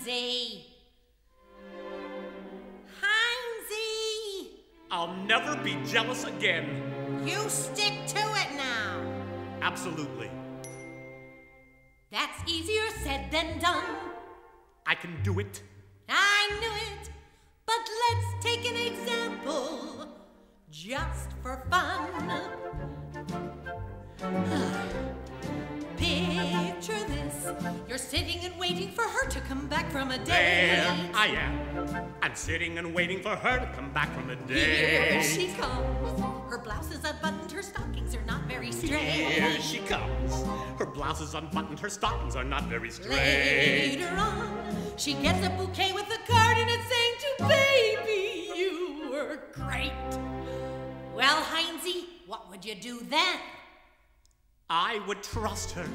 Hinesie. Hinesie! I'll never be jealous again. You stick to it now. Absolutely. That's easier said than done. I can do it. I knew it. But let's take an example, just for fun. You're sitting and waiting for her to come back from a date. There I am. I'm sitting and waiting for her to come back from the Here day. she comes. Her blouse is unbuttoned, her stockings are not very straight. Here she comes. Her blouse is unbuttoned, her stockings are not very straight. Later on, she gets a bouquet with a card in it saying to baby, you were great. Well, Hinesie, what would you do then? I would trust her.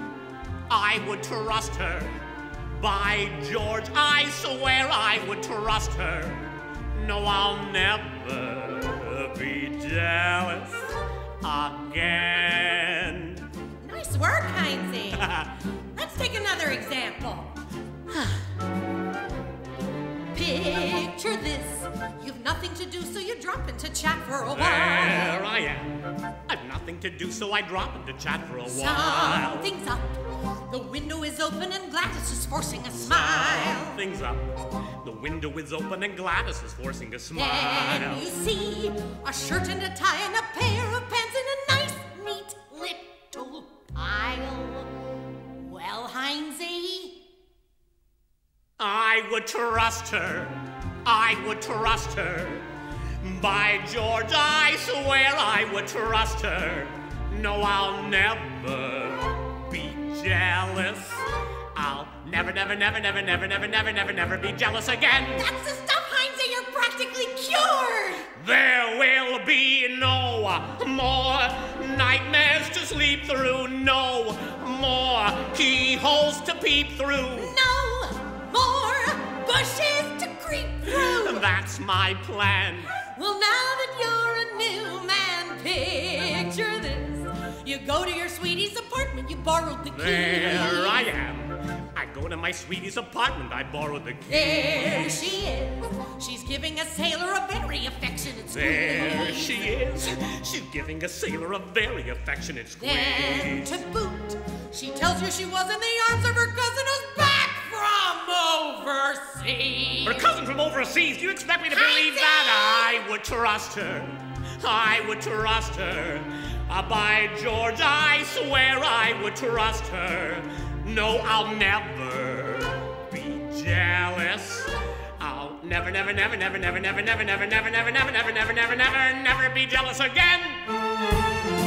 I would trust her. By George, I swear I would trust her. No, I'll never be jealous again. Nice work, Hinesie. Let's take another example. Picture this. You've nothing to do, so you drop into chat for a while. There I am. I've nothing to do, so I drop into chat for a while. Something's up. The window is open and Gladys is forcing a smile. Something's up. The window is open and Gladys is forcing a Then smile. you see a shirt and a tie and a pair of pants in a nice, neat little pile. Well, Hinesie, I would trust her. I would trust her. By George, I swear I would trust her. No, I'll never jealous. I'll never, never, never, never, never, never, never, never, never be jealous again. that's the stuff, Hinesie. You're practically cured. There will be no more nightmares to sleep through, no more keyholes to peep through. No more bushes to creep through. That's my plan. Well, now that you're a new man, picture. You go to your sweetie's apartment, you borrowed the key. There I am. I go to my sweetie's apartment. I borrowed the key. There she is. She's giving a sailor a very affectionate squeeze. There she is. She's giving a sailor a very affectionate squeeze. to boot, she tells you she was in the arms of her cousin who's back from overseas. Her cousin from overseas. Do you expect me to believe Hinesie! that? I would trust her. I would trust her. Uh, by George, I swear I would trust her. No, I'll never be jealous. I'll never, never, never, never, never, never, never, never, never, never, never, never, never, never, never, never be jealous again.